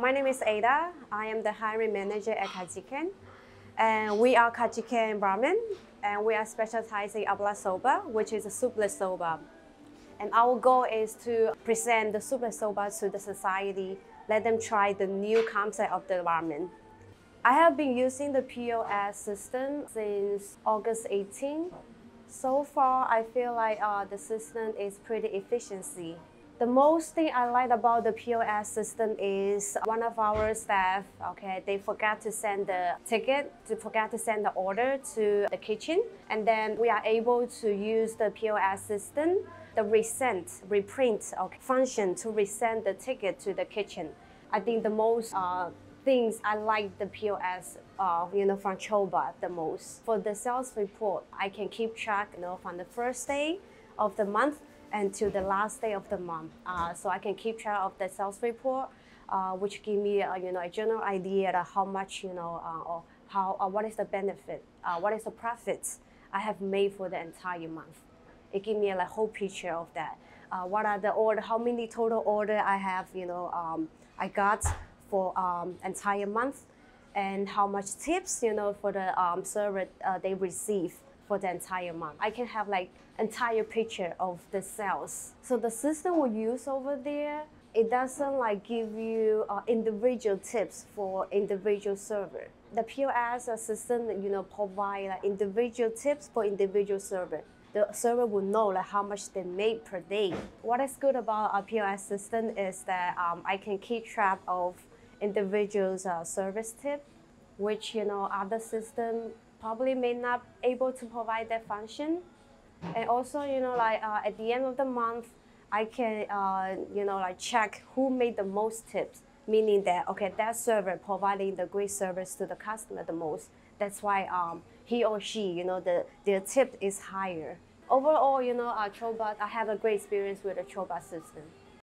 My name is Ada. I am the hiring manager at Kajiken. And we are Kajiken Ramen, and we are specializing abura soba, which is a soupless soba. And our goal is to present the soupless soba to the society, let them try the new concept of the ramen. I have been using the POS system since August 18. So far, I feel like uh, the system is pretty efficiency. The most thing I like about the POS system is one of our staff, okay, they forgot to send the ticket, to forget to send the order to the kitchen, and then we are able to use the POS system, the resend, reprint okay, function to resend the ticket to the kitchen. I think the most uh, things I like the POS, uh, you know, from Chowbus the most. For the sales report, I can keep track, you know, from the first day of the month until the last day of the month. Uh, so I can keep track of the sales report, uh, which give me, uh, you know, a general idea of how much, you know, uh, or how, uh, what is the benefit, uh, what is the profits I have made for the entire month. It give me a like, whole picture of that. what are the order, how many total order I have, you know, um, I got for um, entire month and how much tips you know for the um, server uh, they receive for the entire month. I can have like entire picture of the sales. So the system we use over there, it doesn't like give you uh, individual tips for individual server. The POS system, you know, provide like, individual tips for individual server. The server will know like how much they make per day. What is good about our POS system is that um, I can keep track of individuals' uh, service tip, which you know other system probably may not able to provide that function. And also, you know, like uh, at the end of the month, I can, uh, you know, like check who made the most tips, meaning that, okay, that server providing the great service to the customer the most. That's why um, he or she, you know, the, their tip is higher. Overall, you know, uh, Chowbus, I have a great experience with the Chowbus system.